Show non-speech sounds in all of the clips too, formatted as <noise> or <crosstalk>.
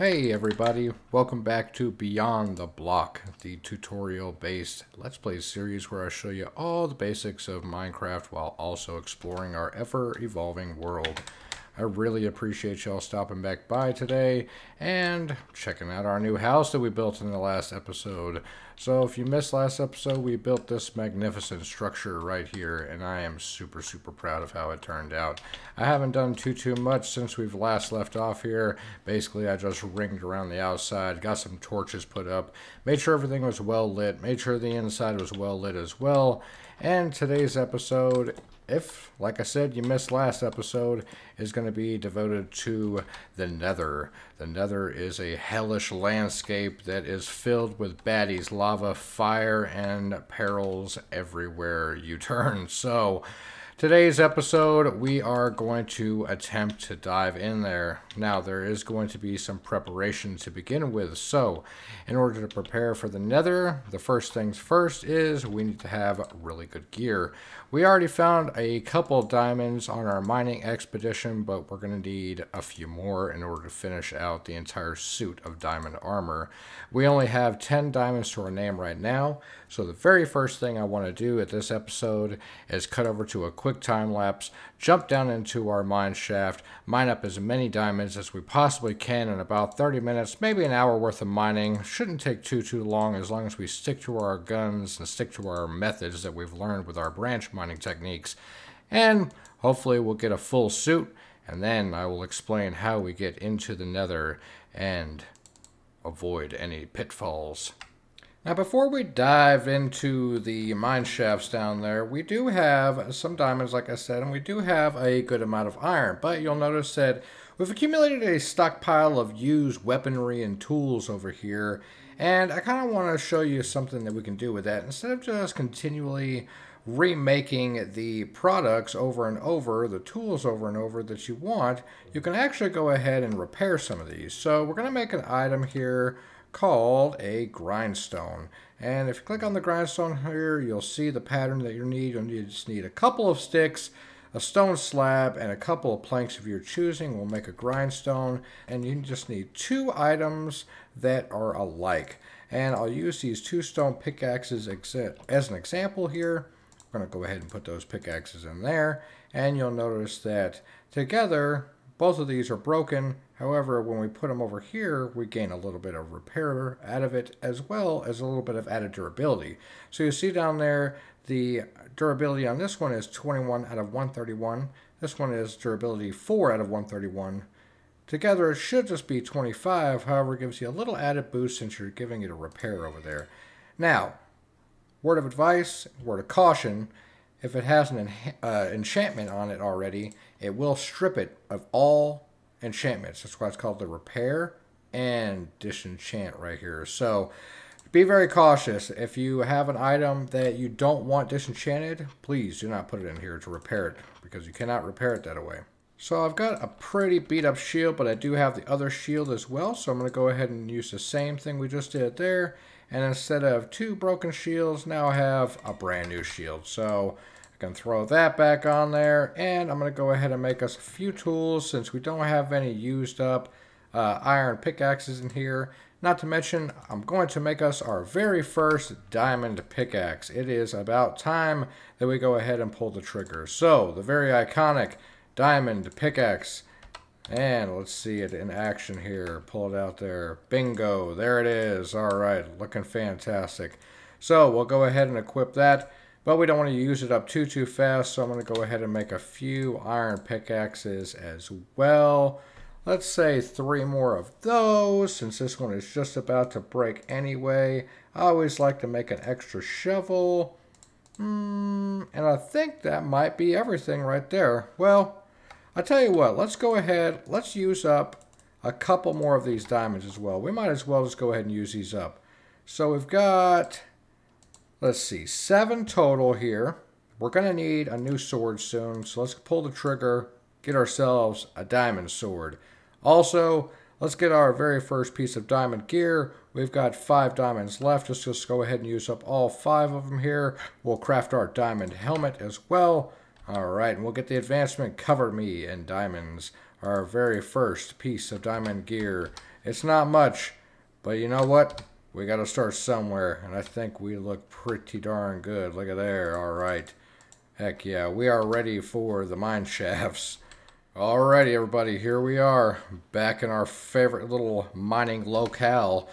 Hey everybody, welcome back to Beyond the Block, the tutorial based Let's Play series where I show you all the basics of Minecraft while also exploring our ever evolving world. I really appreciate y'all stopping back by today and checking out our new house that we built in the last episode. So if you missed last episode, we built this magnificent structure right here and I am super super proud of how it turned out. I haven't done too too much since we've last left off here. Basically I just ringed around the outside, got some torches put up, made sure everything was well lit, made sure the inside was well lit as well. And today's episode if, like I said, you missed last episode, is going to be devoted to the Nether. The Nether is a hellish landscape that is filled with baddies, lava, fire, and perils everywhere you turn. <laughs> So, Today's episode, we are going to attempt to dive in there. Now, there is going to be some preparation to begin with. So, in order to prepare for the nether, the first things first is we need to have really good gear. We already found a couple diamonds on our mining expedition, but we're going to need a few more in order to finish out the entire suit of diamond armor. We only have 10 diamonds to our name right now, so the very first thing I want to do at this episode is cut over to a quick time lapse, jump down into our mine shaft, mine up as many diamonds as we possibly can in about 30 minutes, maybe an hour worth of mining. Shouldn't take too, too long as long as we stick to our guns and stick to our methods that we've learned with our branch mining techniques. And hopefully we'll get a full suit, and then I will explain how we get into the nether and avoid any pitfalls. Now before we dive into the mine shafts down there, we do have some diamonds like I said, and we do have a good amount of iron, but you'll notice that we've accumulated a stockpile of used weaponry and tools over here, and I kind of want to show you something that we can do with that. Instead of just continually remaking the products over and over, the tools over and over that you want, you can actually go ahead and repair some of these. So we're going to make an item here called a grindstone. And if you click on the grindstone here, you'll see the pattern that you need. You'll need, just need a couple of sticks, a stone slab, and a couple of planks of your choosing We'll make a grindstone. And you just need two items that are alike. And I'll use these two stone pickaxes as an example here. I'm going to go ahead and put those pickaxes in there. And you'll notice that together, both of these are broken However, when we put them over here, we gain a little bit of repair out of it, as well as a little bit of added durability. So you see down there, the durability on this one is 21 out of 131. This one is durability 4 out of 131. Together, it should just be 25. However, it gives you a little added boost since you're giving it a repair over there. Now, word of advice, word of caution, if it has an uh, enchantment on it already, it will strip it of all enchantments. That's why it's called the repair and disenchant right here. So be very cautious. If you have an item that you don't want disenchanted, please do not put it in here to repair it because you cannot repair it that way. So I've got a pretty beat up shield, but I do have the other shield as well. So I'm going to go ahead and use the same thing we just did there. And instead of two broken shields, now have a brand new shield. So I can throw that back on there. And I'm going to go ahead and make us a few tools since we don't have any used up uh, iron pickaxes in here. Not to mention, I'm going to make us our very first diamond pickaxe. It is about time that we go ahead and pull the trigger. So, the very iconic diamond pickaxe. And let's see it in action here. Pull it out there. Bingo. There it is. All right. Looking fantastic. So, we'll go ahead and equip that. But we don't want to use it up too, too fast, so I'm going to go ahead and make a few iron pickaxes as well. Let's say three more of those, since this one is just about to break anyway. I always like to make an extra shovel. Mm, and I think that might be everything right there. Well, I tell you what, let's go ahead, let's use up a couple more of these diamonds as well. We might as well just go ahead and use these up. So we've got Let's see, seven total here. We're going to need a new sword soon, so let's pull the trigger, get ourselves a diamond sword. Also, let's get our very first piece of diamond gear. We've got five diamonds left. Let's just go ahead and use up all five of them here. We'll craft our diamond helmet as well. All right, and we'll get the advancement Cover Me in Diamonds, our very first piece of diamond gear. It's not much, but you know what? We got to start somewhere, and I think we look pretty darn good. Look at there. All right. Heck yeah, we are ready for the mine shafts. Alrighty, everybody, here we are, back in our favorite little mining locale.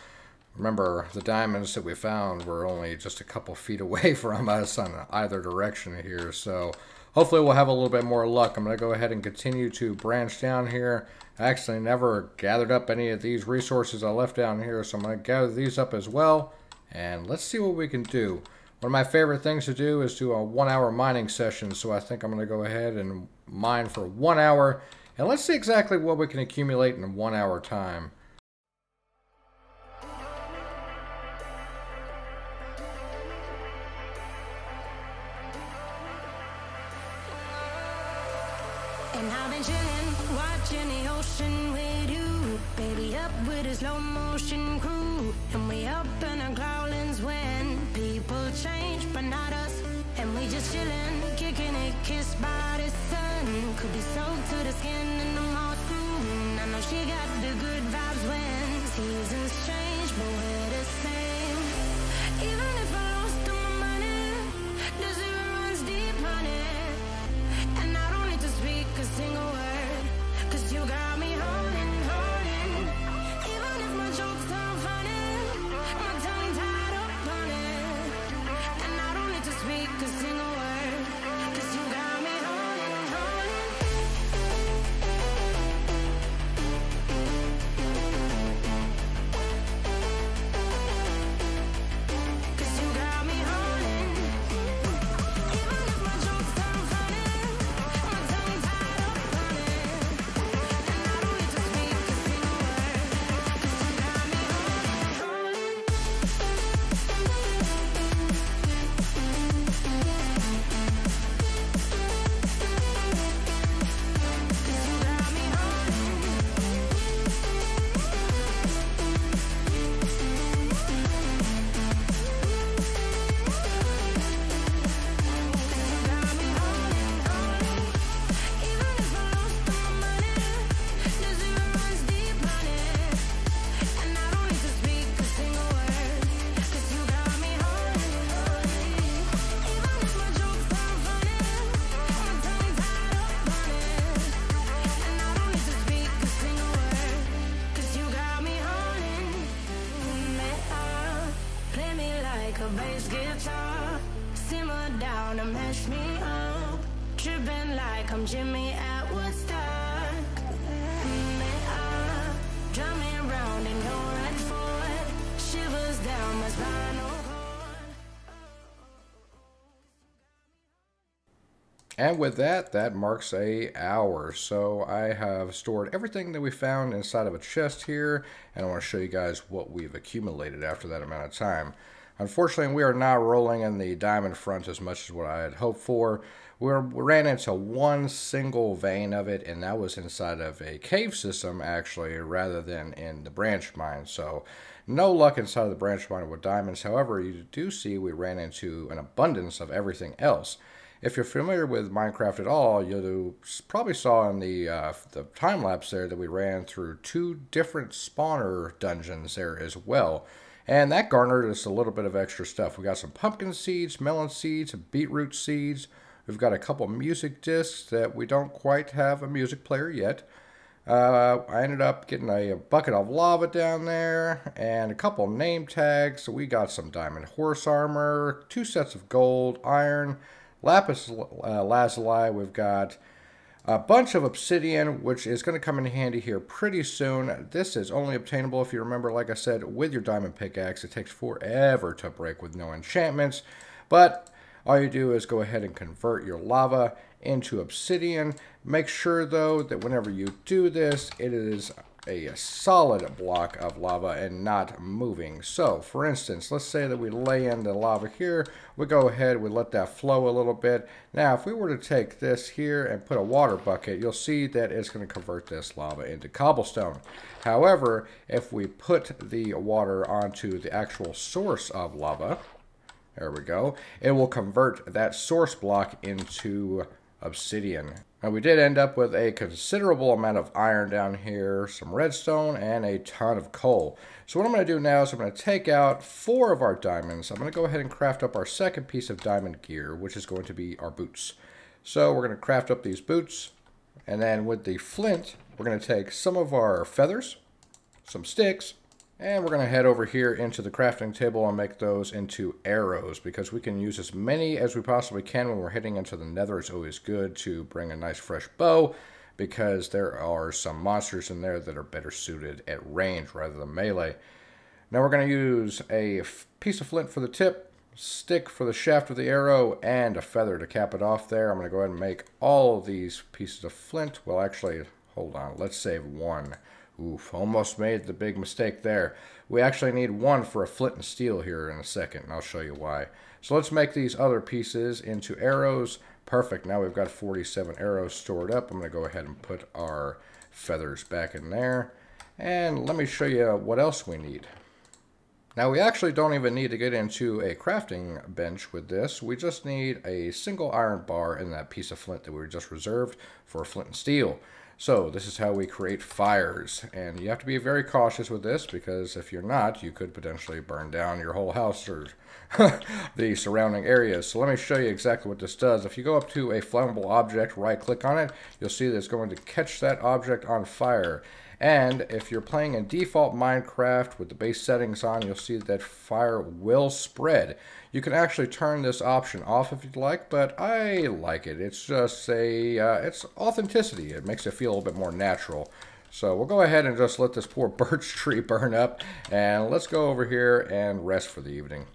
Remember, the diamonds that we found were only just a couple feet away <laughs> from us on either direction here, so hopefully we'll have a little bit more luck. I'm going to go ahead and continue to branch down here. I actually never gathered up any of these resources I left down here, so I'm going to gather these up as well, and let's see what we can do. One of my favorite things to do is do a one hour mining session, so I think I'm going to go ahead and mine for one hour, and let's see exactly what we can accumulate in one hour time. Slow motion crew. And we up in our growlings when people change, but not us. And we just chillin', kicking it, kissed by the sun. Could be soaked to the skin in the moss room. I know she got the good vibes when seasons change, but we're the same. Even if I lost all my money, the zero runs deep, honey. And I don't need to speak a single word, cause you got me holding. And with that, that marks a hour. So I have stored everything that we found inside of a chest here, and I want to show you guys what we've accumulated after that amount of time. Unfortunately, we are not rolling in the diamond front as much as what I had hoped for. We ran into one single vein of it, and that was inside of a cave system, actually, rather than in the branch mine. So, no luck inside of the branch mine with diamonds. However, you do see we ran into an abundance of everything else. If you're familiar with Minecraft at all, you probably saw in the uh, the time lapse there that we ran through two different spawner dungeons there as well. And that garnered us a little bit of extra stuff. We got some pumpkin seeds, melon seeds, beetroot seeds. We've got a couple music discs that we don't quite have a music player yet. Uh, I ended up getting a, bucket of lava down there and a couple name tags. So we got some diamond horse armor, two sets of gold, iron, lapis uh, lazuli. We've got a bunch of obsidian, which is going to come in handy here pretty soon. This is only obtainable, if you remember, like I said, with your diamond pickaxe. It takes forever to break with no enchantments. But all you do is go ahead and convert your lava into obsidian. Make sure, though, that whenever you do this, it is a solid block of lava and not moving. So, for instance, let's say that we lay in the lava here. We go ahead, we let that flow a little bit. Now, if we were to take this here and put a water bucket, you'll see that it's going to convert this lava into cobblestone. However, if we put the water onto the actual source of lava, there we go. It will convert that source block into obsidian. Now we did end up with a considerable amount of iron down here, some redstone, and a ton of coal. So what I'm going to do now is I'm going to take out four of our diamonds. I'm going to go ahead and craft up our second piece of diamond gear, which is going to be our boots. So we're going to craft up these boots, and then with the flint, we're going to take some of our feathers, some sticks, and we're going to head over here into the crafting table and make those into arrows because we can use as many as we possibly can when we're heading into the nether. It's always good to bring a nice fresh bow because there are some monsters in there that are better suited at range rather than melee. Now we're going to use a piece of flint for the tip, stick for the shaft of the arrow, and a feather to cap it off there. I'm going to go ahead and make all of these pieces of flint. Well, actually, hold on. Let's save one. Oof, almost made the big mistake there. We actually need one for a flint and steel here in a second, and I'll show you why. So let's make these other pieces into arrows. Perfect, now we've got 47 arrows stored up. I'm to go ahead and put our feathers back in there. And let me show you what else we need. Now we actually don't even need to get into a crafting bench with this. We just need a single iron bar and that piece of flint that we just reserved for a flint and steel. So this is how we create fires. And you have to be very cautious with this because if you're not, you could potentially burn down your whole house or <laughs> the surrounding areas. So let me show you exactly what this does. If you go up to a flammable object, right click on it, you'll see that it's going to catch that object on fire. And if you're playing in default Minecraft with the base settings on, you'll see that fire will spread. You can actually turn this option off if you'd like, but I like it. It's just a, uh, it's authenticity. It makes it feel a little bit more natural. So we'll go ahead and just let this poor <laughs> birch tree burn up, and let's go over here and rest for the evening.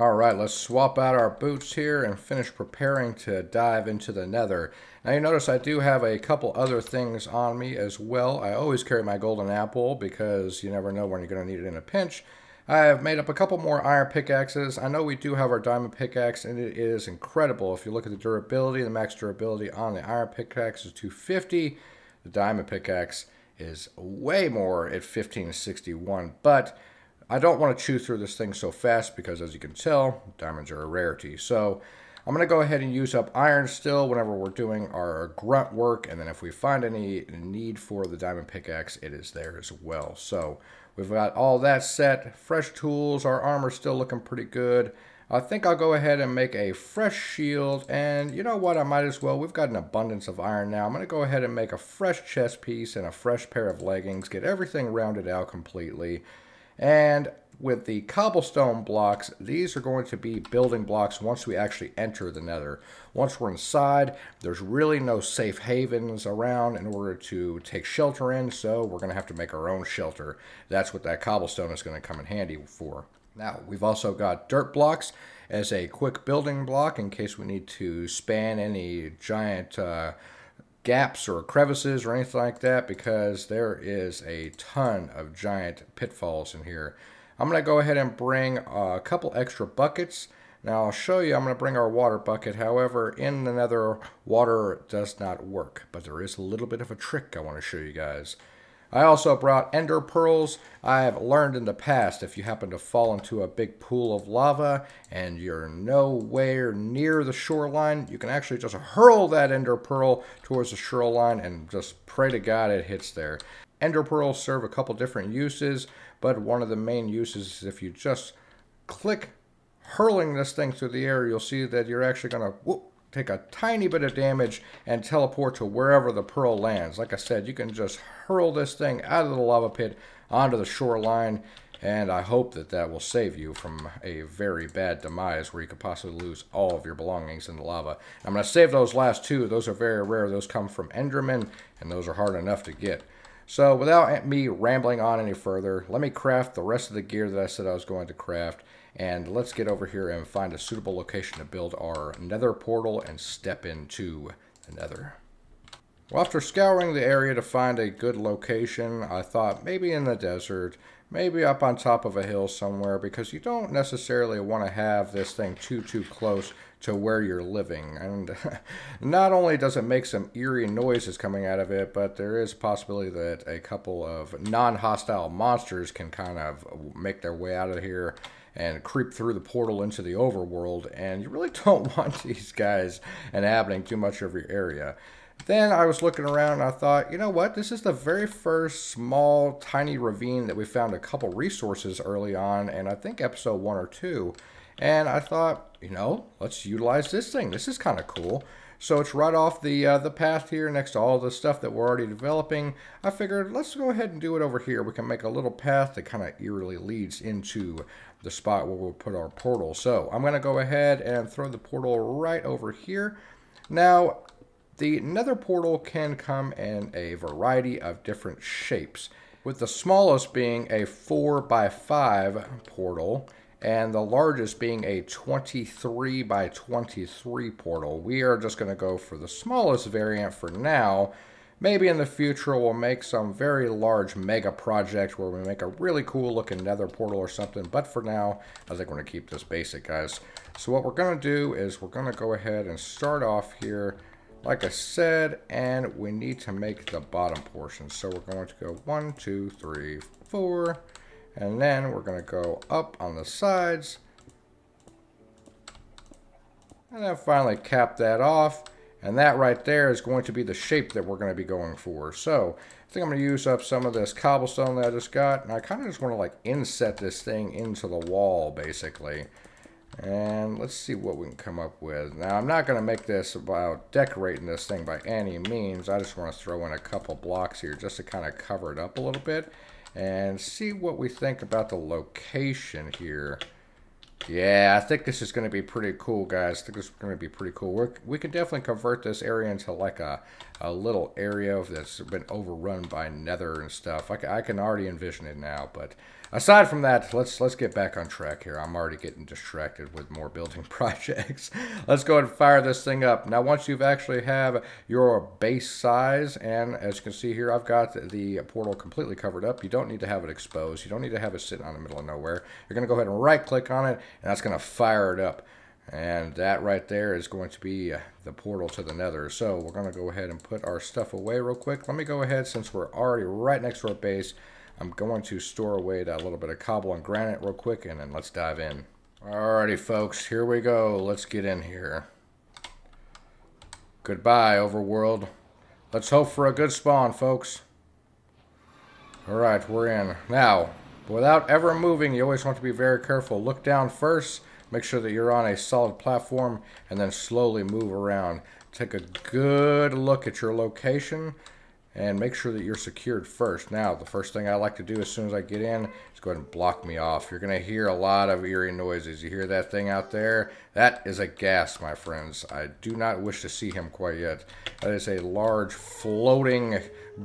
All right, let's swap out our boots here and finish preparing to dive into the nether. Now you notice I do have a couple other things on me as well. I always carry my golden apple because you never know when you're going to need it in a pinch. I have made up a couple more iron pickaxes. I know we do have our diamond pickaxe and it is incredible. If you look at the durability, the max durability on the iron pickaxe is 250. The diamond pickaxe is way more at 1561, but I don't want to chew through this thing so fast because as you can tell, diamonds are a rarity. So I'm going to go ahead and use up iron still whenever we're doing our grunt work. And then if we find any need for the diamond pickaxe, it is there as well. So we've got all that set. Fresh tools. Our armor's still looking pretty good. I think I'll go ahead and make a fresh shield. And you know what? I might as well. We've got an abundance of iron now. I'm going to go ahead and make a fresh chest piece and a fresh pair of leggings. Get everything rounded out completely. And with the cobblestone blocks, these are going to be building blocks once we actually enter the nether. Once we're inside, there's really no safe havens around in order to take shelter in, so we're going to have to make our own shelter. That's what that cobblestone is going to come in handy for. Now, we've also got dirt blocks as a quick building block in case we need to span any giant uh, gaps or crevices or anything like that because there is a ton of giant pitfalls in here. I'm going to go ahead and bring a couple extra buckets. Now I'll show you, I'm going to bring our water bucket. However, in the nether, water does not work. But there is a little bit of a trick I want to show you guys. I also brought ender pearls. I have learned in the past if you happen to fall into a big pool of lava and you're nowhere near the shoreline, you can actually just hurl that ender pearl towards the shoreline and just pray to God it hits there. Ender pearls serve a couple different uses, but one of the main uses is if you just click hurling this thing through the air, you'll see that you're actually going to take a tiny bit of damage and teleport to wherever the pearl lands. Like I said, you can just hurl this thing out of the lava pit onto the shoreline, and I hope that that will save you from a very bad demise where you could possibly lose all of your belongings in the lava. I'm going to save those last two. Those are very rare. Those come from Enderman, and those are hard enough to get. So without me rambling on any further, let me craft the rest of the gear that I said I was going to craft. And let's get over here and find a suitable location to build our nether portal and step into the nether. Well, after scouring the area to find a good location, I thought maybe in the desert, maybe up on top of a hill somewhere, because you don't necessarily want to have this thing too, too close to where you're living. And <laughs> not only does it make some eerie noises coming out of it, but there is possibility that a couple of non-hostile monsters can kind of make their way out of here and creep through the portal into the overworld. And you really <laughs> don't want these guys inhabiting too much of your area. Then I was looking around and I thought, you know what? This is the very first small, tiny ravine that we found a couple resources early on, and I think episode one or two. And I thought, you know, let's utilize this thing. This is kind of cool. So it's right off the uh, the path here next to all the stuff that we're already developing. I figured let's go ahead and do it over here. We can make a little path that kind of eerily leads into the spot where we'll put our portal. So I'm going to go ahead and throw the portal right over here. Now, the nether portal can come in a variety of different shapes, with the smallest being a 4 by 5 portal and the largest being a 23 by 23 portal. We are just going to go for the smallest variant for now. Maybe in the future we'll make some very large mega project where we make a really cool looking nether portal or something. But for now, I think we're going to keep this basic, guys. So what we're going to do is we're going to go ahead and start off here like I said, and we need to make the bottom portion. So we're going to go one, two, three, four, and then we're going to go up on the sides. And then finally cap that off. And that right there is going to be the shape that we're going to be going for. So I think I'm going to use up some of this cobblestone that I just got. And I kind of just want to like inset this thing into the wall basically. And let's see what we can come up with. Now, I'm not going to make this about decorating this thing by any means. I just want to throw in a couple blocks here just to kind of cover it up a little bit. And see what we think about the location here. Yeah, I think this is going to be pretty cool, guys. I think this is going to be pretty cool. We're, we can definitely convert this area into like a, a little area that's been overrun by nether and stuff. I, I can already envision it now, but aside from that, let's let's get back on track here. I'm already getting distracted with more building <laughs> projects. let's go and fire this thing up. Now, once you've actually have your base size, and as you can see here, I've got the portal completely covered up. You don't need to have it exposed. You don't need to have it sitting on the middle of nowhere. You're going to go ahead and right click on it, and that's going to fire it up. And that right there is going to be uh, the portal to the nether. So we're going to go ahead and put our stuff away real quick. Let me go ahead, since we're already right next to our base, I'm going to store away that little bit of cobble and granite real quick, and then let's dive in. Alrighty, folks, here we go. Let's get in here. Goodbye, overworld. Let's hope for a good spawn, folks. Alright, we're in. Now, without ever moving, you always want to be very careful. Look down first, make sure that you're on a solid platform, and then slowly move around. Take a good look at your location and make sure that you're secured first. Now, the first thing I like to do as soon as I get in go ahead and block me off. You're going to hear a lot of eerie noises. You hear that thing out there? That is a ghast, my friends. I do not wish to see him quite yet. That is a large, floating,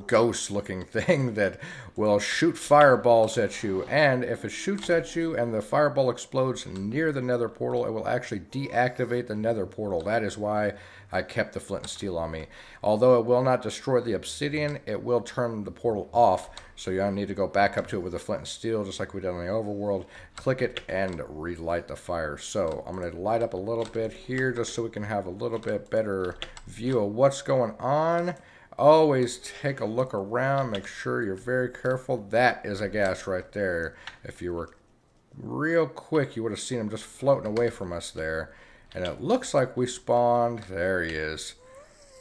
ghost-looking <laughs> thing that will shoot fireballs at you. And if it shoots at you and the fireball explodes near the nether portal, it will actually deactivate the nether portal. That is why I kept the flint and steel on me. Although it will not destroy the obsidian, it will turn the portal off. So you don't need to go back up to it with the flint and steel, just like we did on the overworld. Click it and relight the fire. So I'm going to light up a little bit here just so we can have a little bit better view of what's going on. Always take a look around. Make sure you're very careful. That is a ghast right there. If you were real quick, you would have seen him just floating away from us there. And it looks like we spawned. There he is.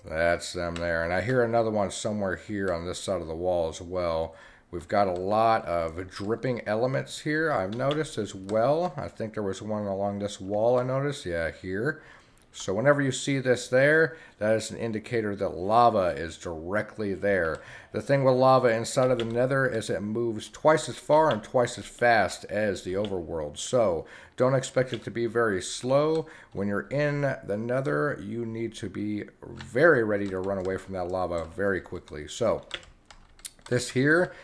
That's them there. And I hear another one somewhere here on this side of the wall as well. We've got a lot of dripping elements here I've noticed as well. I think there was one along this wall I noticed. Yeah, here. So whenever you see this there, that is an indicator that lava is directly there. The thing with lava inside of the nether is it moves twice as far and twice as fast as the overworld. So don't expect it to be very slow. When you're in the nether, you need to be very ready to run away from that lava very quickly. So this here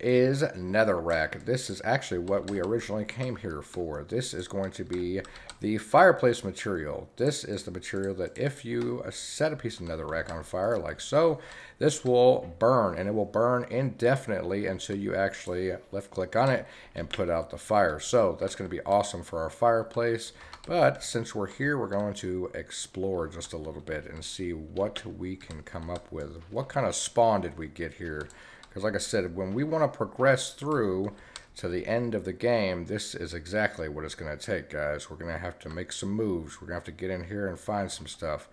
is netherrack. This is actually what we originally came here for. This is going to be the fireplace material. This is the material that if you uh, set a piece of netherrack on fire like so, this will burn and it will burn indefinitely until you actually left click on it and put out the fire. So that's going to be awesome for our fireplace. But since we're here, we're going to explore just a little bit and see what we can come up with. What kind of spawn did we get here? Because like I said, when we want to progress through, to the end of the game, this is exactly what it's going to take, guys. We're going to have to make some moves. We're going to have to get in here and find some stuff.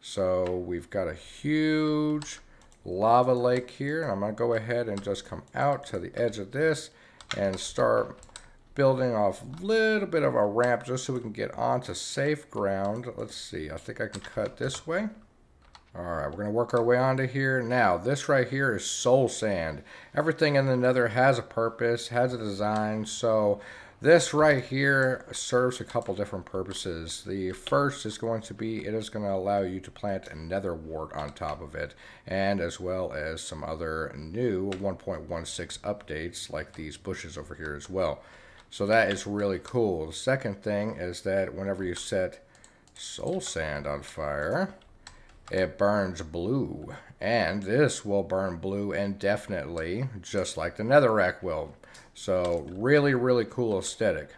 So we've got a huge lava lake here. And I'm going to go ahead and just come out to the edge of this and start building off a little bit of a ramp just so we can get onto safe ground. Let's see. I think I can cut this way. All right, we're going to work our way onto here. Now, this right here is soul sand. Everything in the nether has a purpose, has a design. So this right here serves a couple different purposes. The first is going to be, it is going to allow you to plant a nether wart on top of it. And as well as some other new 1.16 updates like these bushes over here as well. So that is really cool. The second thing is that whenever you set soul sand on fire, it burns blue. And this will burn blue indefinitely, just like the netherrack will. So really, really cool aesthetic.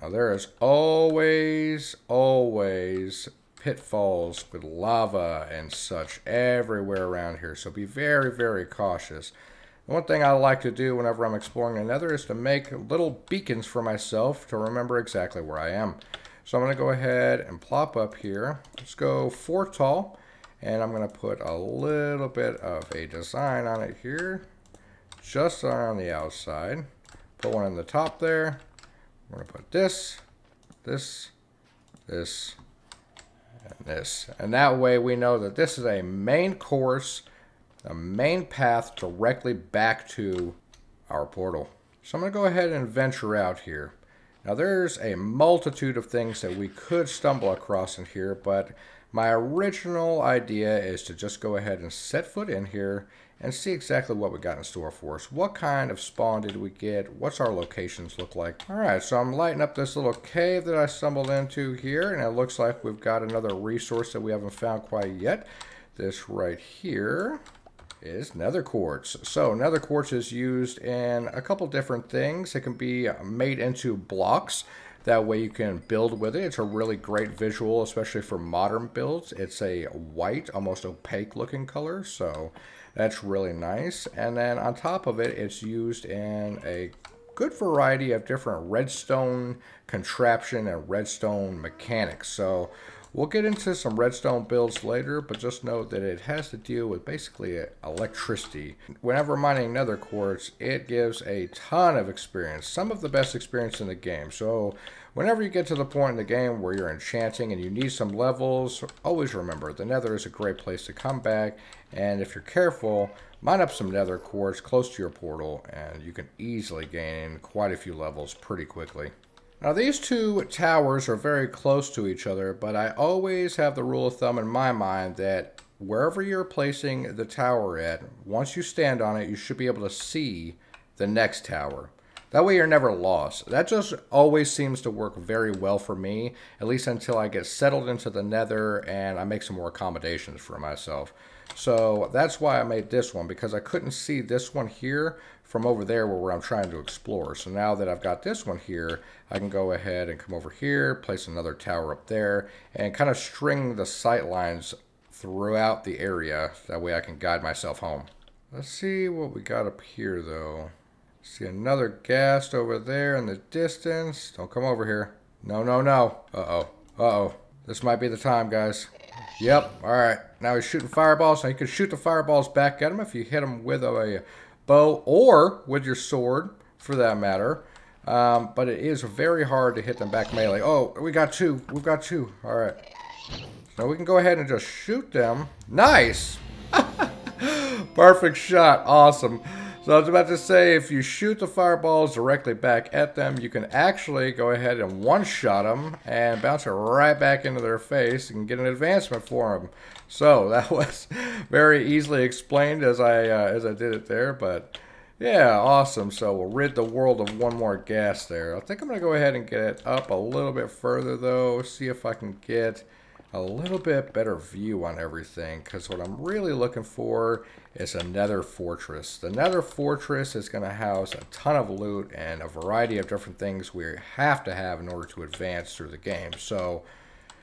Now there is always, always pitfalls with lava and such everywhere around here. So be very, very cautious. One thing I like to do whenever I'm exploring the nether is to make little beacons for myself to remember exactly where I am. So I'm going to go ahead and plop up here. Let's go four tall. And I'm going to put a little bit of a design on it here. Just on the outside. Put one on the top there. I'm going to put this, this, this, and this. And that way we know that this is a main course a main path directly back to our portal. So I'm going to go ahead and venture out here. Now there's a multitude of things that we could stumble across in here, but my original idea is to just go ahead and set foot in here and see exactly what we got in store for us. What kind of spawn did we get? What's our locations look like? All right, so I'm lighting up this little cave that I stumbled into here, and it looks like we've got another resource that we haven't found quite yet. This right here is nether quartz. So nether quartz is used in a couple different things. It can be made into blocks. That way you can build with it. It's a really great visual, especially for modern builds. It's a white, almost opaque looking color, so that's really nice. And then on top of it, it's used in a good variety of different redstone contraption and redstone mechanics. So We'll get into some redstone builds later, but just note that it has to deal with basically uh, electricity. Whenever mining nether quartz, it gives a ton of experience, some of the best experience in the game. So whenever you get to the point in the game where you're enchanting and you need some levels, always remember the nether is a great place to come back. And if you're careful, mine up some nether quartz close to your portal and you can easily gain quite a few levels pretty quickly. Now these two towers are very close to each other, but I always have the rule of thumb in my mind that wherever you're placing the tower at, once you stand on it, you should be able to see the next tower. That way you're never lost. That just always seems to work very well for me, at least until I get settled into the nether and I make some more accommodations for myself. So that's why I made this one, because I couldn't see this one here from over there where I'm trying to explore. So now that I've got this one here, I can go ahead and come over here, place another tower up there, and kind of string the sight lines throughout the area. That way I can guide myself home. Let's see what we got up here though. See another ghast over there in the distance. Don't come over here. No, no, no. Uh-oh. Uh-oh. This might be the time, guys. Yep. All right. Now he's shooting fireballs. Now you can shoot the fireballs back at him if you hit him with a bow or with your sword, for that matter. Um, but it is very hard to hit them back melee. Oh, we got two. We've got two. All right. So we can go ahead and just shoot them. Nice. <laughs> Perfect shot. Awesome. So I was about to say, if you shoot the fireballs directly back at them, you can actually go ahead and one-shot them and bounce it right back into their face and get an advancement for them. So <laughs> that was very easily explained as I uh, as I did it there, but yeah, awesome. So we'll rid the world of one more ghast there. I think I'm to go ahead and get it up a little bit further though, see if I can get a little bit better view on everything because what I'm really looking for is a nether fortress. The nether fortress is going to house a ton of loot and a variety of different things we have to have in order to advance through the game. So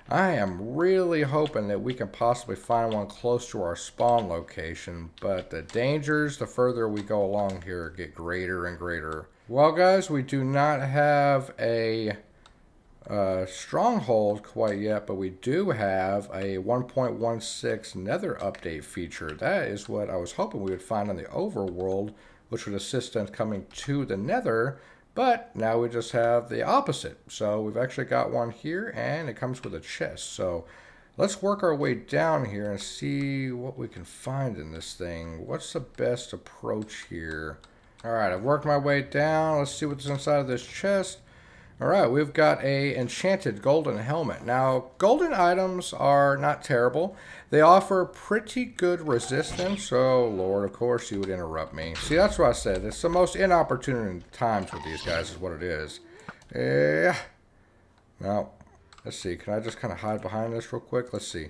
I am really hoping that we can possibly find one close to our spawn location, but the dangers, the further we go along here, get greater and greater. Well, guys, we do not have a uh, stronghold quite yet, but we do have a 1.16 nether update feature. That is what I was hoping we would find on the overworld, which would assist in coming to the nether, but now we just have the opposite. So we've actually got one here, and it comes with a chest. So let's work our way down here and see what we can find in this thing. What's the best approach here? All right, I've worked my way down. Let's see what's inside of this chest. All right, we've got a enchanted golden helmet. Now, golden items are not terrible. They offer pretty good resistance. Oh, Lord, of course you would interrupt me. See, that's what I said. It's the most inopportune times with these guys is what it is. Yeah. Now, let's see. Can I just kind of hide behind this real quick? Let's see.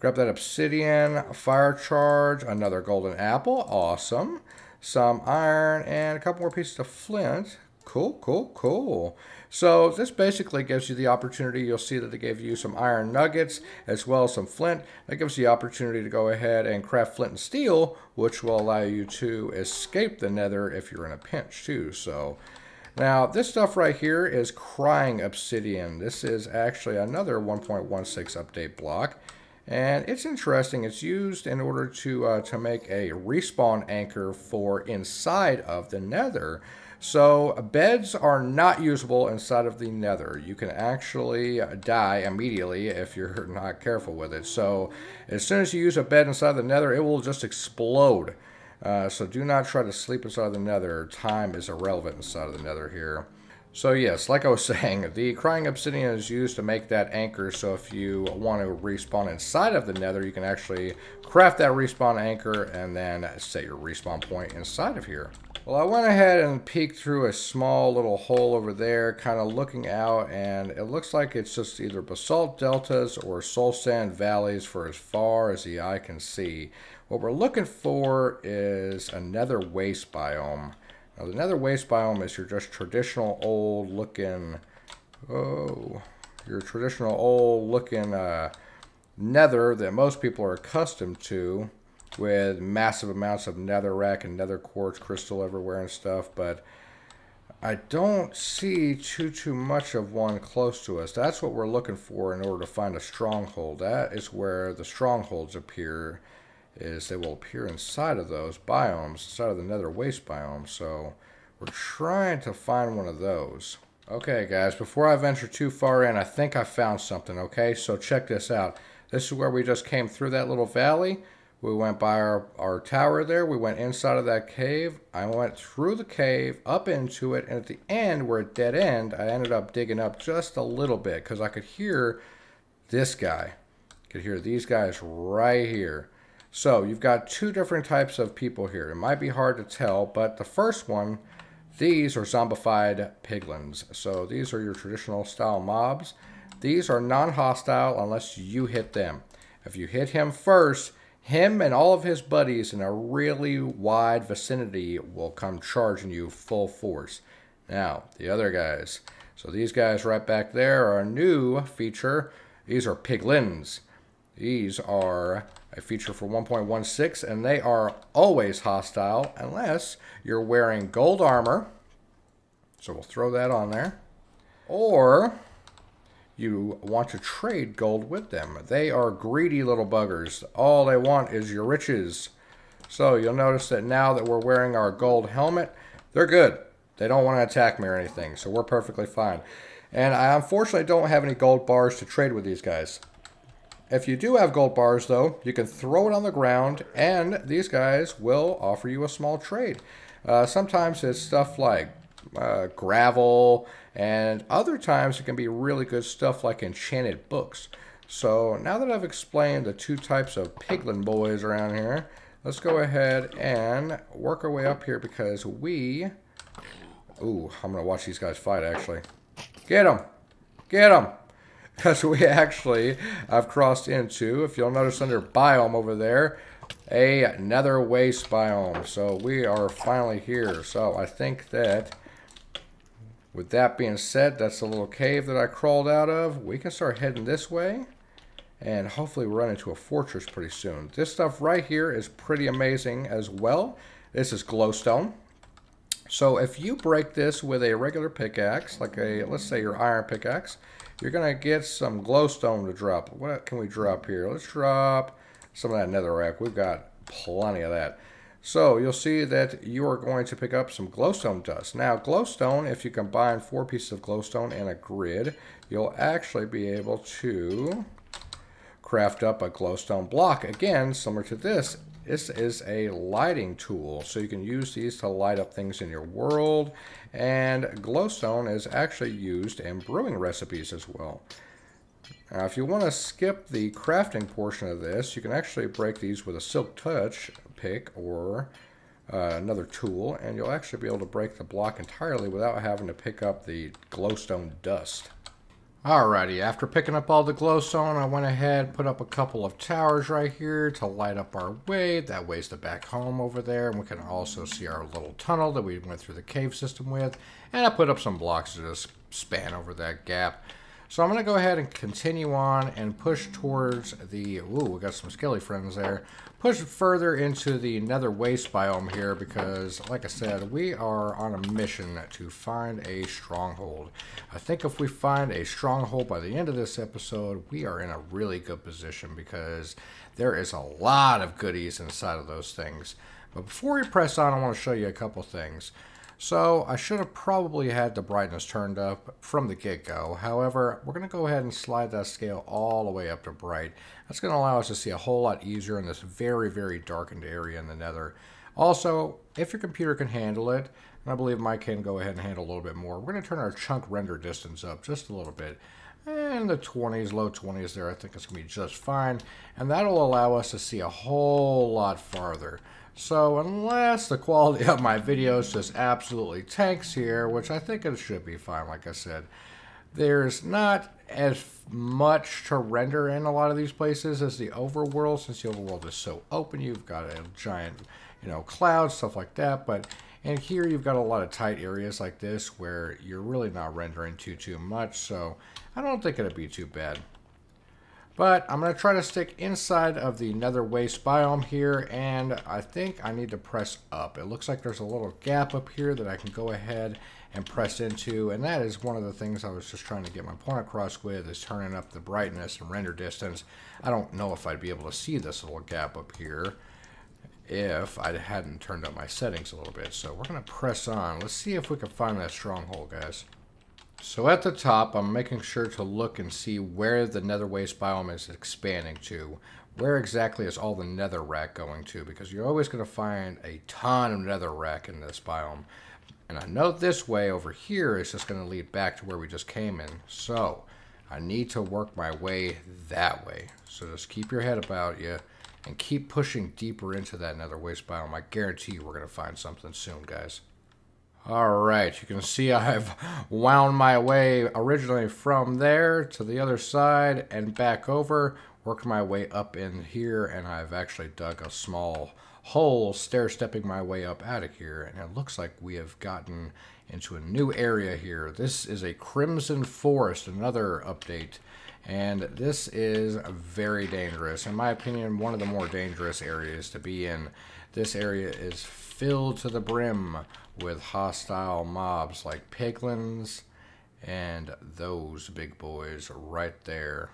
Grab that obsidian, fire charge, another golden apple. Awesome. Some iron, and a couple more pieces of flint. Cool, cool, cool. So this basically gives you the opportunity, you'll see that they gave you some iron nuggets as well as some flint. That gives you the opportunity to go ahead and craft flint and steel, which will allow you to escape the nether if you're in a pinch too. So now this stuff right here is crying obsidian. This is actually another 1.16 update block. And it's interesting, it's used in order to, uh, to make a respawn anchor for inside of the nether. So beds are not usable inside of the nether. You can actually die immediately if you're <laughs> not careful with it. So as soon as you use a bed inside the nether, it will just explode. Uh, so do not try to sleep inside the nether. Time is irrelevant inside of the nether here. So yes, like I was <laughs> saying, the crying obsidian is used to make that anchor. So if you want to respawn inside of the nether, you can actually craft that respawn anchor and then set your respawn point inside of here. Well, I went ahead and peeked through a small little hole over there, kind of looking out, and it looks like it's just either basalt deltas or soul sand valleys for as far as the eye can see. What we're looking for is a nether waste biome. Now, the nether waste biome is your just traditional old looking, oh, your traditional old looking uh, nether that most people are accustomed to with massive amounts of netherrack and nether quartz crystal everywhere and stuff, but I don't see too too much of one close to us. That's what we're looking for in order to find a stronghold. That is where the strongholds appear, is they will appear inside of those biomes, inside of the nether waste biome. So we're trying to find one of those. Okay, guys, before I venture too far in, I think I found something, okay? So check this out. This is where we just came through that little valley. We went by our, our tower there. We went inside of that cave. I went through the cave, up into it, and at the end, where it dead end, I ended up digging up just a little bit because I could hear this guy. I could hear these guys right here. So you've got two different types of people here. It might be hard to tell, but the first one, these are zombified piglins. So these are your traditional style mobs. These are non-hostile unless you hit them. If you hit him first, him and all of his buddies in a really wide vicinity will come charging you full force. Now, the other guys. So these guys right back there are a new feature. These are piglins. These are a feature for 1.16, and they are always hostile unless you're wearing gold armor. So we'll throw that on there. Or you want to trade gold with them. They are greedy little buggers. All they want is your riches. So you'll notice that now that we're wearing our gold helmet, they're good. They don't want to attack me or anything, so we're perfectly fine. And I unfortunately don't have any gold bars to trade with these guys. If you do have gold bars, though, you can throw it on the ground, and these guys will offer you a small trade. Uh, sometimes it's stuff like uh, gravel, and other times it can be really good stuff like enchanted books. So now that I've explained the two types of piglin boys around here, let's go ahead and work our way up here because we... Ooh, I'm going to watch these guys fight actually. Get them! Get them! <laughs> Because we actually have crossed into, if you'll notice under biome over there, a nether waste biome. So we are finally here. So I think that with that being said, that's the little cave that I crawled out of. We can start heading this way. And hopefully run into a fortress pretty soon. This stuff right here is pretty amazing as well. This is glowstone. So if you break this with a regular pickaxe, like a, let's say your iron pickaxe, you're going to get some glowstone to drop. What can we drop here? Let's drop some of that netherrack. We've got plenty of that. So you'll see that you are going to pick up some glowstone dust. Now glowstone, if you combine four pieces of glowstone and a grid, you'll actually be able to craft up a glowstone block. Again, similar to this, this is a lighting tool, so you can use these to light up things in your world. And glowstone is actually used in brewing recipes as well. Now, if you want to skip the crafting portion of this, you can actually break these with a Silk Touch pick or uh, another tool, and you'll actually be able to break the block entirely without having to pick up the glowstone dust. Alrighty, after picking up all the glowstone, I went ahead put up a couple of towers right here to light up our way. That way's the back home over there, and we can also see our little tunnel that we went through the cave system with. And I put up some blocks to just span over that gap. So I'm going to go ahead and continue on and push towards the... Ooh, we got some skelly friends there. Push further into the nether waste biome here because, like I said, we are on a mission to find a stronghold. I think if we find a stronghold by the end of this episode, we are in a really good position because there is a lot of goodies inside of those things. But before we press on, I want to show you a couple things. So I should have probably had the brightness turned up from the get-go. However, we're going to go ahead and slide that scale all the way up to bright. That's going to allow us to see a whole lot easier in this very, very darkened area in the nether. Also, if your computer can handle it, and I believe mine can go ahead and handle a little bit more, we're going to turn our chunk render distance up just a little bit. And the 20s, low 20s there, I think it's going to be just fine. And that'll allow us to see a whole lot farther. So unless the quality of my videos just absolutely tanks here, which I think it should be fine, like I said, there's not as much to render in a lot of these places as the overworld, since the overworld is so open. You've got a giant, you know, cloud, stuff like that. But and here you've got a lot of tight areas like this where you're really not rendering too, too much. So I don't think it'd be too bad. But I'm going to try to stick inside of the nether waste biome here, and I think I need to press up. It looks like there's a little gap up here that I can go ahead and press into, and that is one of the things I was just trying to get my point across with, is turning up the brightness and render distance. I don't know if I'd be able to see this little gap up here if I hadn't turned up my settings a little bit. So we're going to press on. Let's see if we can find that stronghold, guys. So at the top, I'm making sure to look and see where the nether waste biome is expanding to. Where exactly is all the nether netherrack going to? Because you're always going to find a ton of nether netherrack in this biome. And I know this way over here is just going to lead back to where we just came in. So I need to work my way that way. So just keep your head about you and keep pushing deeper into that nether waste biome. I guarantee you we're going to find something soon, guys. Alright, you can see I've <laughs> wound my way originally from there to the other side and back over, worked my way up in here, and I've actually dug a small hole, stair-stepping my way up out of here, and it looks like we have gotten into a new area here. This is a Crimson Forest, another update, and this is very dangerous. In my opinion, one of the more dangerous areas to be in. This area is filled to the brim with hostile mobs like piglins and those big boys right there.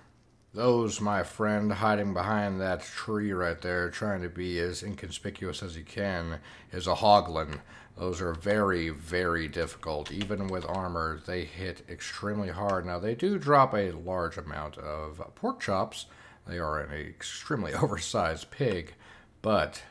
Those, my friend, hiding behind that tree right there, trying to be as inconspicuous as he can, is a hoglin. Those are very, very difficult. Even with armor, they hit extremely hard. Now, they do drop a large amount of pork chops. They are an extremely <laughs> oversized pig, but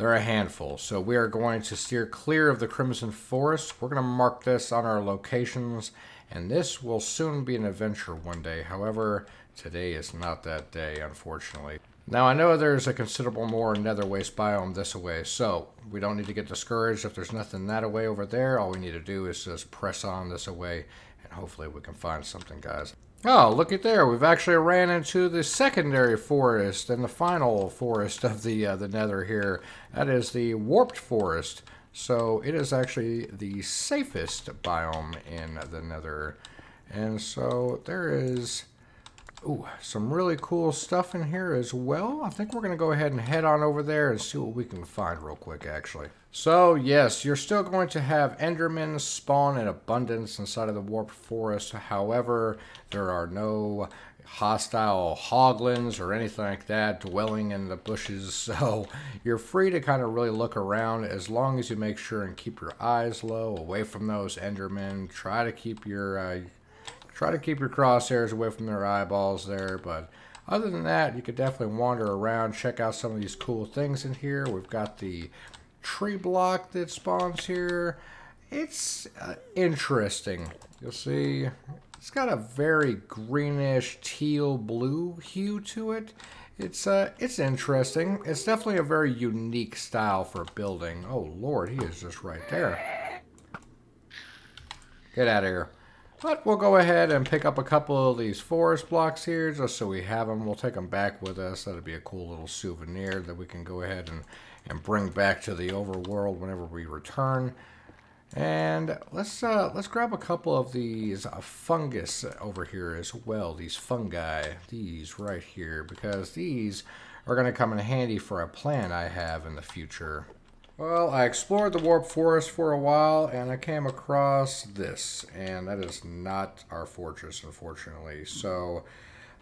they're a handful, so we are going to steer clear of the Crimson Forest. We're going to mark this on our locations, and this will soon be an adventure one day. However, today is not that day, unfortunately. Now, I know there's a considerable more nether waste biome this way, so we don't need to get discouraged if there's nothing that away over there. All we need to do is just press on this away, and hopefully we can find something, guys. Oh, look at there. We've actually ran into the secondary forest and the final forest of the, uh, the nether here. That is the warped forest. So it is actually the safest biome in the nether. And so there is Ooh, some really cool stuff in here as well. I think we're going to go ahead and head on over there and see what we can find real quick, actually. So, yes, you're still going to have Endermen spawn in abundance inside of the Warp Forest. However, there are no hostile hoglins or anything like that dwelling in the bushes. <laughs> So you're free to kind of really look around as long as you make sure and keep your eyes low, away from those Endermen. Try to keep your uh, try to keep your crosshairs away from their eyeballs there, but other than that, you could definitely wander around, check out some of these cool things in here. We've got the tree block that spawns here. It's uh, interesting. You'll see it's got a very greenish teal blue hue to it. It's uh, it's interesting. It's definitely a very unique style for building. Oh lord, he is just right there. Get out of here. But we'll go ahead and pick up a couple of these forest blocks here just so we have them. We'll take them back with us. That'd be a cool little souvenir that we can go ahead and, and bring back to the overworld whenever we return. And let's uh, let's grab a couple of these uh, fungus over here as well. These fungi, these right here, because these are going to come in handy for a plan I have in the future. Well, I explored the Warp Forest for a while, and I came across this, and that is not our fortress, unfortunately. So,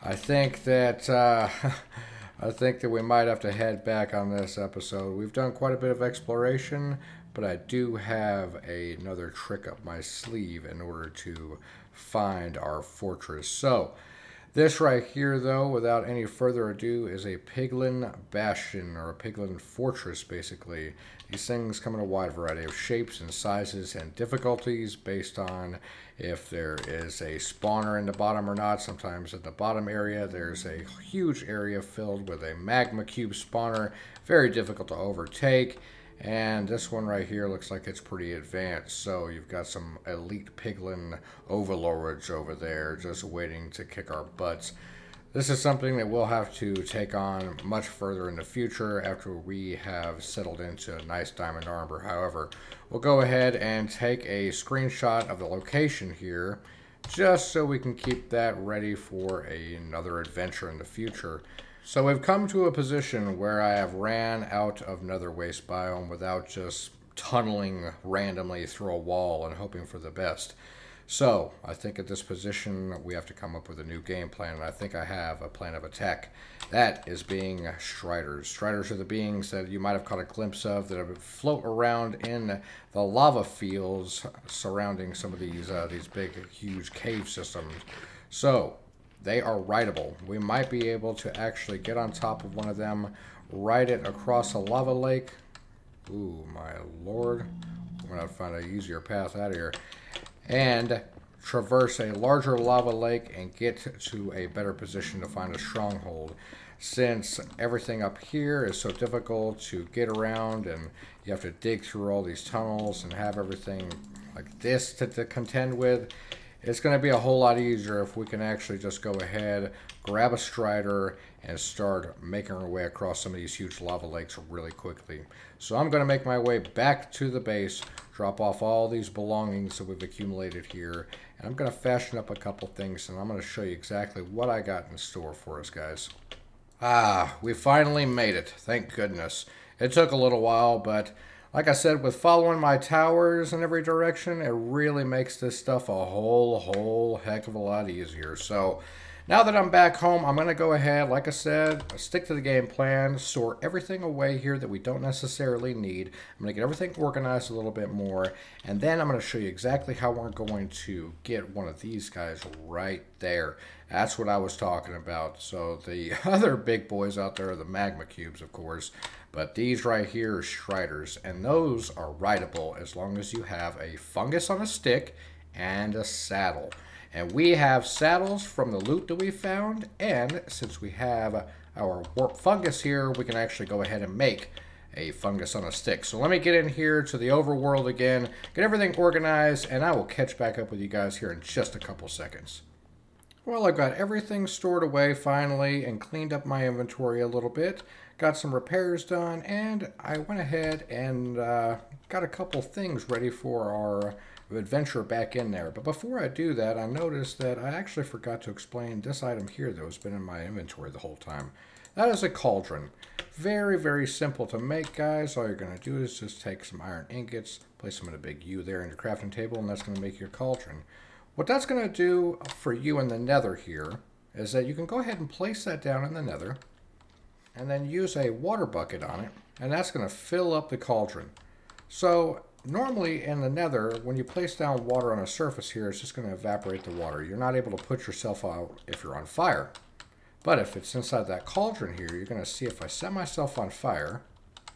I think that uh, <laughs> I think that we might have to head back on this episode. We've done quite a bit of exploration but I do have a, another trick up my sleeve in order to find our fortress. So, this right here, though, without any further ado, is a Piglin Bastion, or a Piglin Fortress, basically. These things come in a wide variety of shapes and sizes and difficulties based on if there is a spawner in the bottom or not. Sometimes in the bottom area, there's a huge area filled with a magma cube spawner. Very difficult to overtake. And this one right here looks like it's pretty advanced. So you've got some elite piglin overlords over there just waiting to kick our butts. This is something that we'll have to take on much further in the future after we have settled into a nice diamond armor. However, we'll go ahead and take a screenshot of the location here just so we can keep that ready for a, another adventure in the future. So we've come to a position where I have ran out of nether waste biome without just tunneling randomly through a wall and hoping for the best. So I think at this position we have to come up with a new game plan, and I think I have a plan of attack. That is being Striders. Striders are the beings that you might have caught a glimpse of that float around in the lava fields surrounding some of these uh, these big, huge cave systems. So they are rideable. We might be able to actually get on top of one of them, ride it across a lava lake. Ooh, my lord. I'm going to find a easier path out of here. And traverse a larger lava lake and get to a better position to find a stronghold. Since everything up here is so difficult to get around and you have to dig through all these tunnels and have everything like this to, to contend with, it's going to be a whole lot easier if we can actually just go ahead, grab a strider, and start making our way across some of these huge lava lakes really quickly. So I'm going to make my way back to the base, drop off all these belongings that we've accumulated here, and I'm going to fashion up a couple things, and I'm going to show you exactly what I got in store for us, guys. Ah, we finally made it. Thank goodness. It took a little while, but like I said, with following my towers in every direction, it really makes this stuff a whole, whole heck of a lot easier. So now that I'm back home, I'm going to go ahead, like I said, stick to the game plan, store everything away here that we don't necessarily need. I'm going to get everything organized a little bit more, and then I'm going to show you exactly how we're going to get one of these guys right there. That's what I was talking about. So the <laughs> other big boys out there are the magma cubes, of course. But these right here are Striders, and those are rideable as long as you have a fungus on a stick and a saddle. And we have saddles from the loot that we found, and since we have our warp fungus here, we can actually go ahead and make a fungus on a stick. So let me get in here to the overworld again, get everything organized, and I will catch back up with you guys here in just a couple seconds. Well, I've got everything stored away finally and cleaned up my inventory a little bit. Got some repairs done and I went ahead and uh, got a couple things ready for our adventure back in there. But before I do that, I noticed that I actually forgot to explain this item here that has been in my inventory the whole time. That is a cauldron. Very, very simple to make, guys. All you're going to do is just take some iron ingots, place them in a big U there in your crafting table, and that's going to make your cauldron. What that's going to do for you in the nether here is that you can go ahead and place that down in the nether, and then use a water bucket on it, and that's going to fill up the cauldron. So normally in the nether, when you place down water on a surface here, it's just going to evaporate the water. You're not able to put yourself out if you're on fire. But if it's inside that cauldron here, you're going to see if I set myself on fire,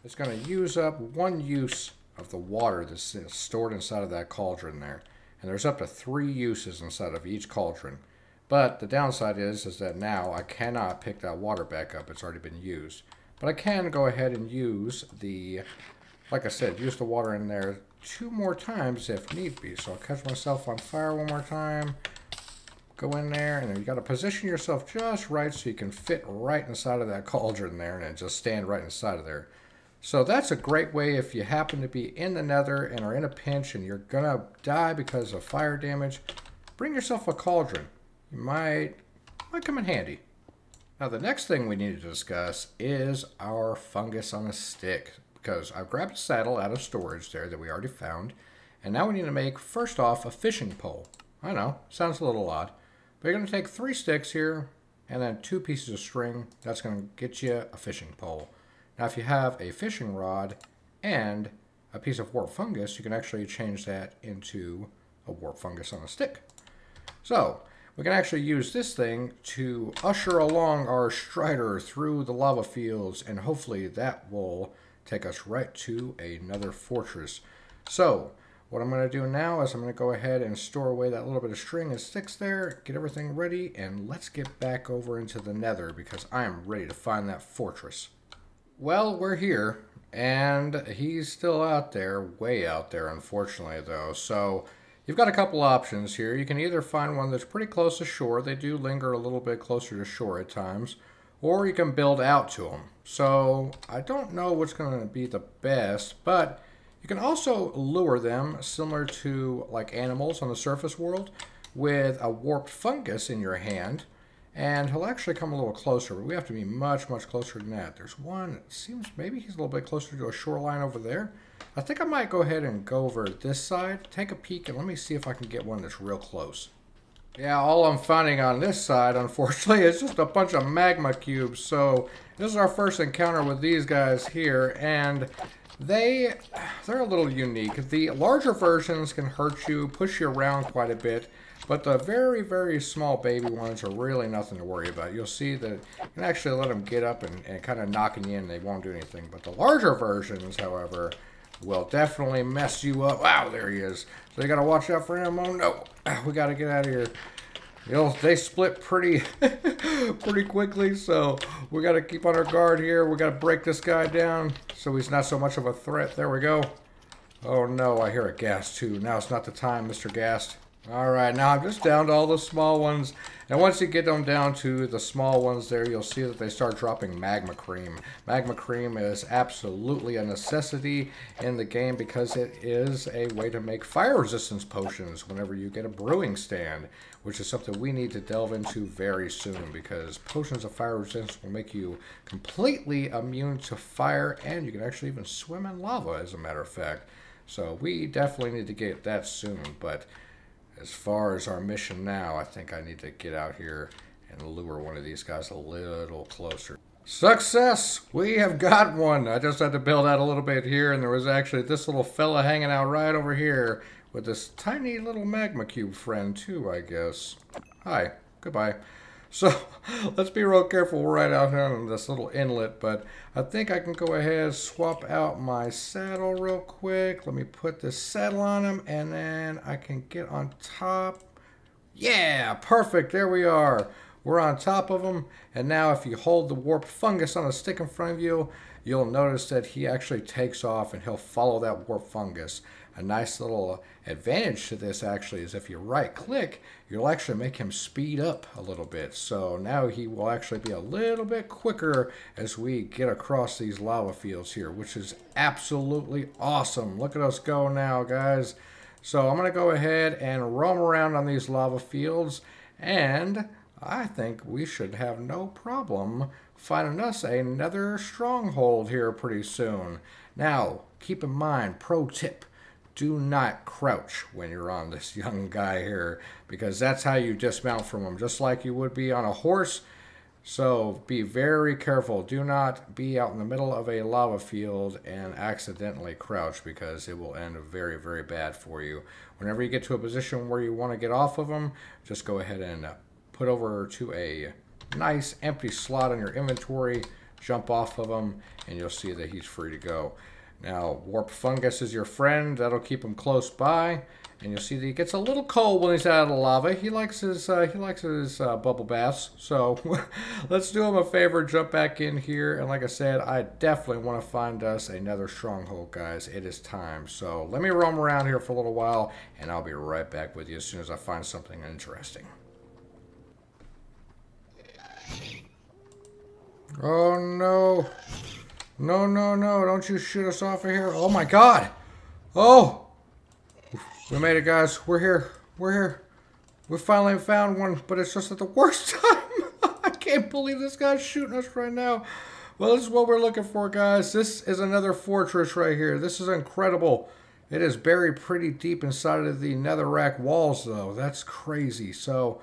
it's going to use up one use of the water that's stored inside of that cauldron there. And there's up to three uses inside of each cauldron. But the downside is, is that now I cannot pick that water back up. It's already been used. But I can go ahead and use the like I said, use the water in there two more times if need be. So I'll catch myself on fire one more time. Go in there, and you got to position yourself just right so you can fit right inside of that <laughs> cauldron there and just stand right inside of there. So that's a great way if you happen to be in the nether and are in a pinch and you're going to die because of fire damage, bring yourself a cauldron. Might, might come in handy. Now the next thing we need to discuss is our fungus on a stick because I've grabbed a saddle out of storage there that we already found. And now we need to make, first off, a fishing pole. I know, sounds a little odd. But you're going to take three sticks here and then two pieces of string. That's going to get you a fishing pole. Now if you have a fishing rod and a piece of warp fungus, you can actually change that into a warp fungus on a stick. So, we can actually use this thing to usher along our strider through the lava fields, and hopefully that will take us right to another fortress. So, what I'm going to do now is I'm going to go ahead and store away that little bit of string and sticks there, get everything ready, and let's get back over into the nether because I am ready to find that fortress. Well, we're here, and he's still out there, way out there, unfortunately, though. So, you've got a couple options here. You can either find one that's pretty close to shore. They do linger a little bit closer to shore at times or you can build out to them. So I don't know what's going to be the best, but you can also lure them similar to like animals on the surface world with a warped fungus in your hand and he'll actually come a little closer, but we have to be much, much closer than that. There's one, it seems maybe he's a little bit closer to a shoreline over there. I think I might go ahead and go over this side, take a peek, and let me see if I can get one that's real close. Yeah, all I'm finding on this side, <laughs> unfortunately, is just a bunch of magma cubes. So this is our first encounter with these guys here, and they, they're a little unique. The larger versions can hurt you, push you around quite a bit, but the very, very small baby ones are really nothing to worry about. You'll see that you can actually let them get up and, and kind of knocking you in. They won't do anything. But the larger versions, however, will definitely mess you up. Wow, there he is. So you got to watch out for him. Oh, no. <clears throat> We got to get out of here. You know, they split pretty <laughs> pretty quickly, so we got to keep on our guard here. We got to break this guy down so he's not so much of a threat. There we go. Oh, no, I hear a ghast, too. Now it's not the time, Mr. Ghast. Alright, now I'm just down to all the small ones. And once you get them down to the small ones there, you'll see that they start dropping magma cream. Magma cream is absolutely a necessity in the game because it is a way to make fire resistance potions whenever you get a brewing stand, which is something we need to delve into very soon because potions of fire resistance will make you completely immune to fire and you can actually even swim in lava as a matter of fact. So we definitely need to get that soon, but as far as our mission now, I think I need to get out here and lure one of these guys a little closer. Success! We have got one! I just had to build out a little bit here, and there was actually this little fella hanging out right over here with this tiny little magma cube friend, too, I guess. Hi. Goodbye. So <laughs> let's be real careful right out here on this little inlet, but I think I can go ahead swap out my saddle real quick. Let me put this saddle on him and then I can get on top. Yeah, perfect. There we are. We're on top of him. And now if you hold the warp fungus on a stick in front of you, you'll notice that he actually takes off and he'll follow that warp fungus a nice little advantage to this actually is if you right click, you'll actually make him speed up a little bit. So now he will actually be a little bit quicker as we get across these lava fields here, which is absolutely awesome. Look at us go now, guys. So I'm going to go ahead and roam around on these lava fields, and I think we should have no problem finding us another stronghold here pretty soon. Now, keep in mind, pro tip, do not crouch when you're on this <laughs> young guy here, because that's how you dismount from him, just like you would be on a horse. So be very careful. Do not be out in the middle of a lava field and accidentally crouch because it will end very, very bad for you. Whenever you get to a position where you want to get off of them, just go ahead and put over to a nice empty slot in your inventory, jump off of him, and you'll see that he's free to go. Now, warp fungus is your friend. That'll keep him close by. And you'll see that he gets a little cold when he's out of the lava. He likes his uh, he likes his uh, bubble baths. So <laughs> let's do him a favor, jump back in here. And like I said, I definitely want to find us another stronghold, guys. It is time. So let me roam around here for a little while, and I'll be right back with you as soon as I find something interesting. Oh no. No, no, no. Don't you shoot us off of here. Oh my god. Oh. We made it, guys. We're here. We're here. We finally found one, but it's just at the worst <laughs> time. I can't believe this guy's shooting us right now. Well, this is what we're looking for, guys. This is another fortress right here. This is incredible. It is buried pretty deep inside of the netherrack walls, though. That's crazy. So,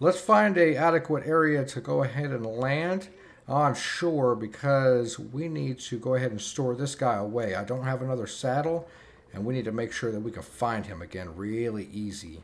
let's find a adequate area to go ahead and land on shore because we need to go ahead and store this guy away. I don't have another saddle, and we need to make sure that we can find him again really easy.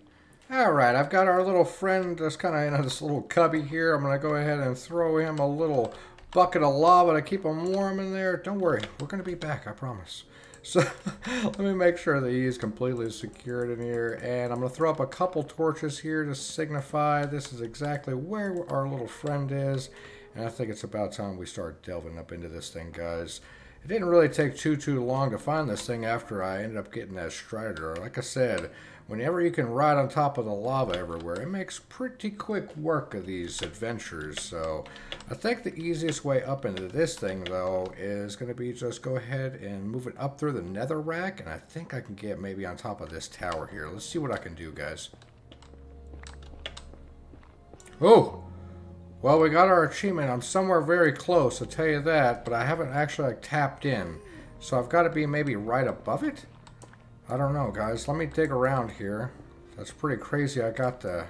Alright, I've got our little friend that's kind of in this little cubby here. I'm going to go ahead and throw him a little bucket of lava to keep him warm in there. Don't worry, we're going to be back, I promise. <laughs> So let me make sure that he's completely secured in here. And I'm going to throw up a couple torches here to signify this is exactly where our little friend is. And I think it's about time we start delving up into this thing, guys. It didn't really take too, too long to find this thing after I ended up getting that Strider. Like I said, whenever you can ride on top of the lava everywhere, it makes pretty quick work of these adventures. So I think the easiest way up into this thing, though, is going to be just go ahead and move it up through the netherrack. And I think I can get maybe on top of this tower here. Let's see what I can do, guys. Oh! Well, we got our achievement. I'm somewhere very close, I'll tell you that, but I haven't actually like, tapped in. So I've got to be maybe right above it? I don't know, guys. Let me dig around here. That's pretty crazy. I got the,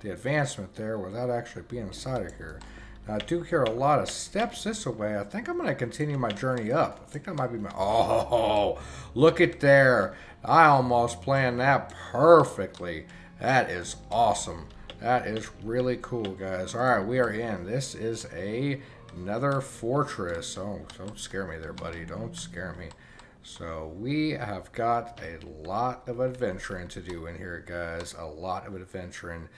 the advancement there without actually being inside of here. Now, I do hear a lot of steps this way. I think I'm going to continue my journey up. I think that might be my... Oh, look at there. I almost planned that perfectly. That is awesome. That is really cool, guys. All right, we are in. This is a another fortress. Oh, don't scare me there, buddy. Don't scare me. So we have got a lot of adventuring to do in here, guys. A lot of adventuring.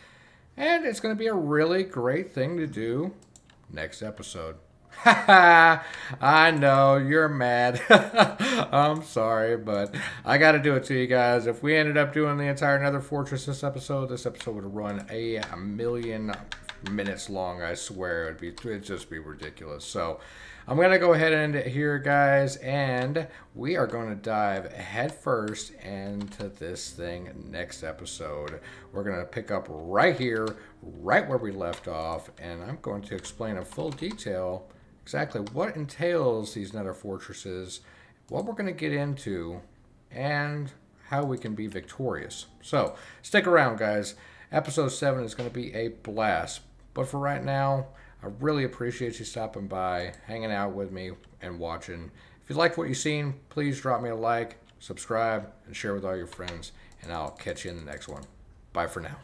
And it's going to be a really great thing to do next episode. <laughs> I know you're mad. <laughs> I'm sorry, but I got to do it to you guys. If we ended up doing the entire Nether Fortress this episode, this episode would run a million minutes long. I swear it'd be it'd just be ridiculous. So I'm gonna go ahead and end it here, guys, and we are going to dive headfirst into this thing next episode. We're gonna pick up right here, right where we left off, and I'm going to explain in full detail exactly what entails these nether fortresses, what we're going to get into, and how we can be victorious. So, stick around, guys. Episode 7 is going to be a blast. But for right now, I really appreciate you stopping by, hanging out with me, and watching. If you like what you've seen, please drop me a like, subscribe, and share with all your friends. And I'll catch you in the next one. Bye for now.